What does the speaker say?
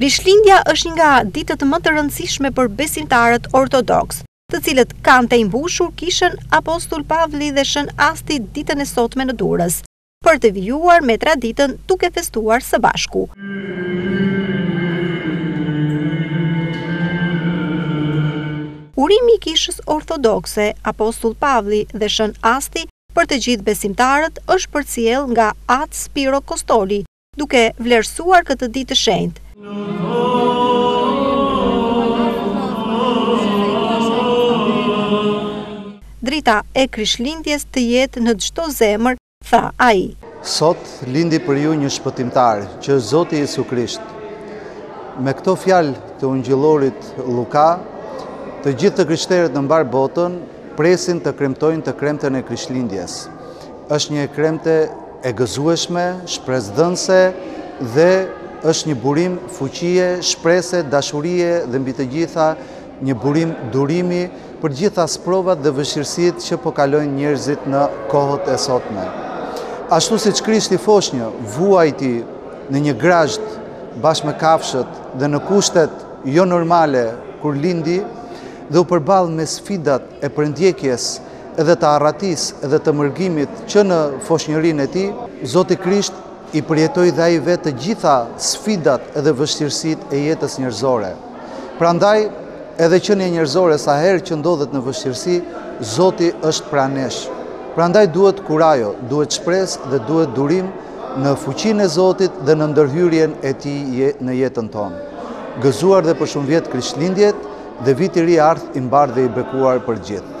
Krishtlindja është një nga ditët më të rëndësishme për besimtarët ortodoks, të cilët kanë tejmbushur kishën Apostull Pavli dhe Shën Asti ditën e sotme në Durrës, për të vijuar me traditën duke festuar së bashku. Urimi i kishës ortodokse Apostull Pavli dhe Shën Asti për të gjithë besimtarët është përcjellë nga At Spiro Kostoli, duke vlerësuar këtë ditë të shenjtë. Drita e Krishtlindjes të jetë në çdo zemër, tha ai. Sot lindi për ju një shpëtimtar, që është Zoti Jesu Krisht. Me këto fjalë të ungjillorit Lluka, të gjithë të krishterët në mbarë botën Presin të kremtojnë të kremten e Krishtlindjes. Është një kremte e gëzueshme, shpresëdhënëse dhe është një burim fuqie, shprese, dashurie dhe mbi të gjitha një burim durimi për gjitha sprovat dhe vështirësitë që po kalojnë njerëzit në kohët e sotme. Ashtu siç Krishti foshnjë vuajti në një grazhd bashkë me kafshët dhe në kushtet jo normale kur lindi, dhe u përball me sfidat e përndjekjes dhe të arratisë dhe të mërgimit që në foshnjërinë e tij, Zoti Krisht i përjetoi dhe ai vetë të gjitha sfidat dhe vështirësitë e jetës njerëzore. Prandaj, edhe qënia njerëzore sa herë që ndodhet në vështirësi, Zoti është pranë nesh. Prandaj duhet kurajo, duhet shpresë dhe duhet durim në fuqinë e Zotit dhe në ndërhyrjen e Tij në jetën tonë. Gëzuar dhe për shumë vjet Krishtlindjet, Dhe viti i ri ardhtë i mbarë dhe i bekuar për gjithë.